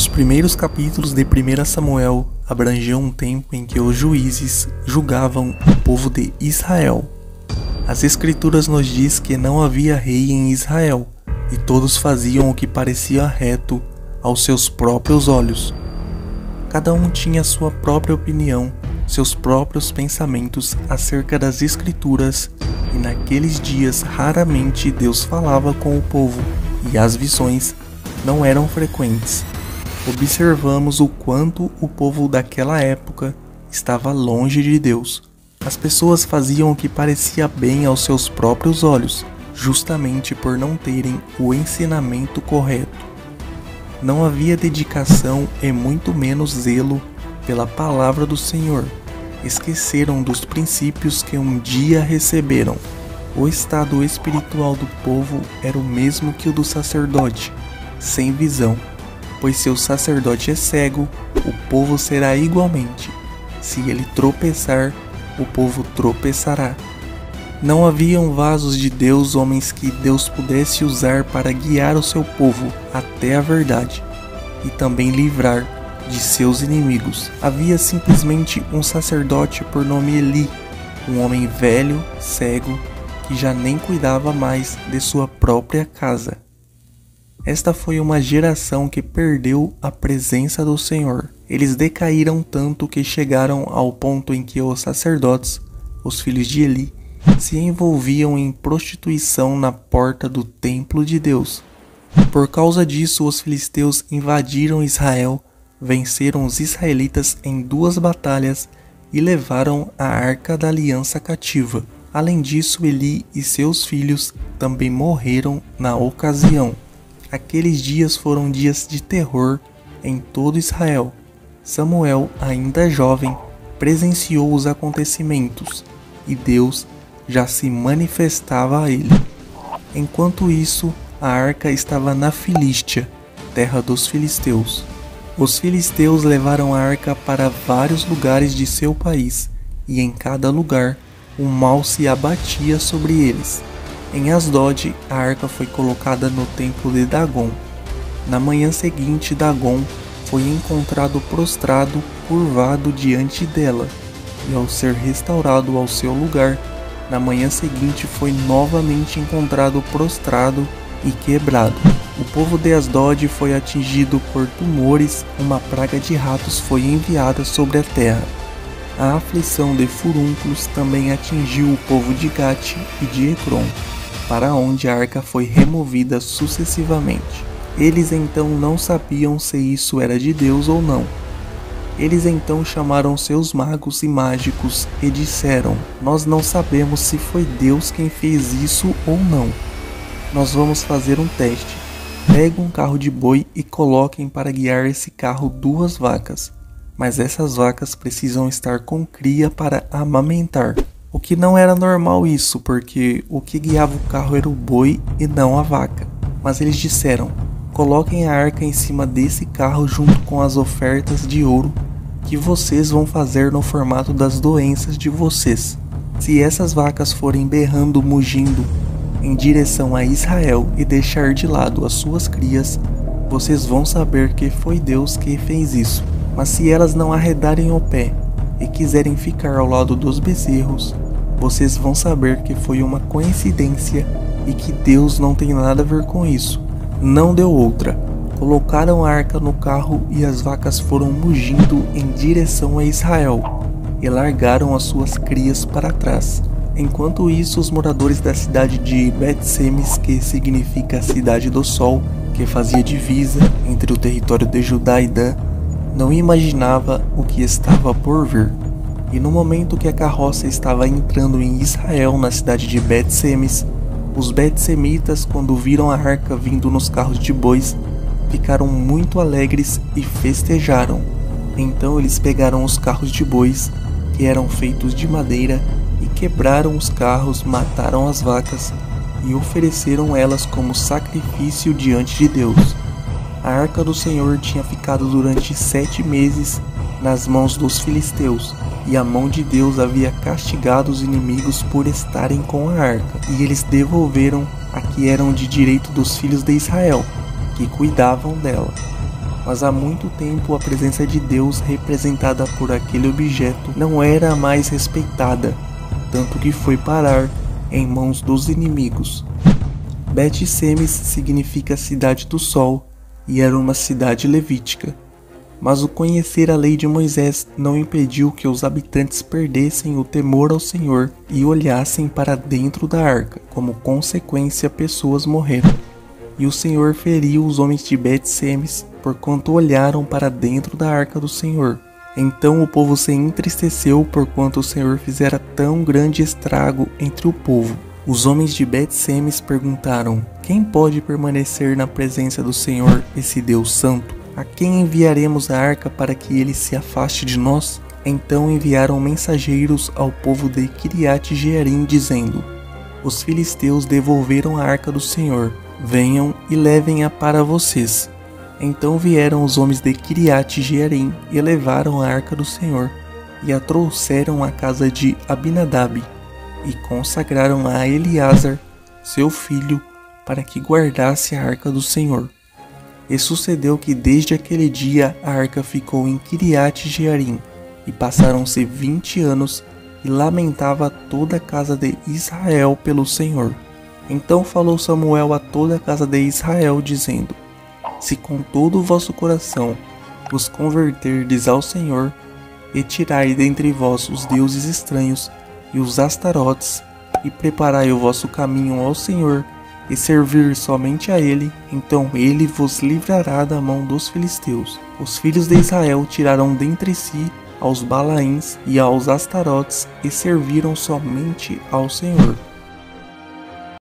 Os primeiros capítulos de 1 Samuel abrangiam um tempo em que os juízes julgavam o povo de Israel. As escrituras nos diz que não havia rei em Israel, e todos faziam o que parecia reto aos seus próprios olhos. Cada um tinha sua própria opinião, seus próprios pensamentos acerca das escrituras, e naqueles dias raramente Deus falava com o povo, e as visões não eram frequentes observamos o quanto o povo daquela época estava longe de Deus. As pessoas faziam o que parecia bem aos seus próprios olhos, justamente por não terem o ensinamento correto. Não havia dedicação e muito menos zelo pela palavra do Senhor. Esqueceram dos princípios que um dia receberam. O estado espiritual do povo era o mesmo que o do sacerdote, sem visão pois se o sacerdote é cego, o povo será igualmente. Se ele tropeçar, o povo tropeçará. Não haviam vasos de Deus, homens que Deus pudesse usar para guiar o seu povo até a verdade e também livrar de seus inimigos. Havia simplesmente um sacerdote por nome Eli, um homem velho, cego, que já nem cuidava mais de sua própria casa. Esta foi uma geração que perdeu a presença do Senhor. Eles decaíram tanto que chegaram ao ponto em que os sacerdotes, os filhos de Eli, se envolviam em prostituição na porta do templo de Deus. Por causa disso, os filisteus invadiram Israel, venceram os israelitas em duas batalhas e levaram a arca da aliança cativa. Além disso, Eli e seus filhos também morreram na ocasião. Aqueles dias foram dias de terror em todo Israel. Samuel, ainda jovem, presenciou os acontecimentos e Deus já se manifestava a ele. Enquanto isso, a arca estava na Filístia, terra dos filisteus. Os filisteus levaram a arca para vários lugares de seu país, e em cada lugar o mal se abatia sobre eles. Em Asdod, a arca foi colocada no templo de Dagon. Na manhã seguinte, Dagon foi encontrado prostrado, curvado diante dela, e ao ser restaurado ao seu lugar, na manhã seguinte foi novamente encontrado prostrado e quebrado. O povo de Asdod foi atingido por tumores, uma praga de ratos foi enviada sobre a terra. A aflição de furúnculos também atingiu o povo de Gate e de Ecrom para onde a arca foi removida sucessivamente. Eles então não sabiam se isso era de Deus ou não. Eles então chamaram seus magos e mágicos e disseram: Nós não sabemos se foi Deus quem fez isso ou não. Nós vamos fazer um teste. Peguem um carro de boi e coloquem para guiar esse carro duas vacas. Mas essas vacas precisam estar com cria para amamentar. O que não era normal isso, porque o que guiava o carro era o boi e não a vaca. Mas eles disseram: coloquem a arca em cima desse carro junto com as ofertas de ouro que vocês vão fazer no formato das doenças de vocês. Se essas vacas forem berrando, mugindo em direção a Israel e deixar de lado as suas crias, vocês vão saber que foi Deus que fez isso. Mas se elas não arredarem o pé e quiserem ficar ao lado dos bezerros, vocês vão saber que foi uma coincidência e que Deus não tem nada a ver com isso. Não deu outra. Colocaram a arca no carro e as vacas foram mugindo em direção a Israel e largaram as suas crias para trás. Enquanto isso, os moradores da cidade de Bet-Semes, que significa cidade do sol, que fazia divisa entre o território de Judá e Dan, não imaginava o que estava por vir. E no momento que a carroça estava entrando em Israel, na cidade de Bet-Semes, os Bet-Semitas, quando viram a arca vindo nos carros de bois, ficaram muito alegres e festejaram. Então eles pegaram os carros de bois, que eram feitos de madeira, e quebraram os carros, mataram as vacas e ofereceram elas como sacrifício diante de Deus. A arca do Senhor tinha ficado durante sete meses nas mãos dos filisteus, e a mão de Deus havia castigado os inimigos por estarem com a arca, e eles devolveram a que eram de direito dos filhos de Israel, que cuidavam dela. mas há muito tempo a presença de Deus representada por aquele objeto não era mais respeitada, tanto que foi parar em mãos dos inimigos. Bet-Semes significa cidade do sol e era uma cidade levítica. Mas o conhecer a lei de Moisés não impediu que os habitantes perdessem o temor ao Senhor e olhassem para dentro da arca. Como consequência, pessoas morreram. E o Senhor feriu os homens de Bet-Semes porquanto olharam para dentro da arca do Senhor. Então o povo se entristeceu porquanto o Senhor fizera tão grande estrago entre o povo. Os homens de Bet-Semes perguntaram: Quem pode permanecer na presença do Senhor, esse Deus santo? A quem enviaremos a arca para que ele se afaste de nós? Então enviaram mensageiros ao povo de Kiriat Jearim, dizendo: Os filisteus devolveram a arca do Senhor. Venham e levem-a para vocês. Então vieram os homens de Kiriat Jearim e levaram a arca do Senhor, e a trouxeram à casa de Abinadab, e consagraram a Eleazar, seu filho, para que guardasse a arca do Senhor. E sucedeu que desde aquele dia a arca ficou em Kiriat Jearim, e passaram-se vinte anos, e lamentava toda a casa de Israel pelo Senhor. Então falou Samuel a toda a casa de Israel, dizendo: se com todo o vosso coração vos converterdes ao Senhor, e tirai dentre vós os deuses estranhos e os astarotes, e preparai o vosso caminho ao Senhor, e servir somente a Ele, então Ele vos livrará da mão dos filisteus. Os filhos de Israel tiraram dentre si aos Balaíns e aos Astarotes, e serviram somente ao Senhor.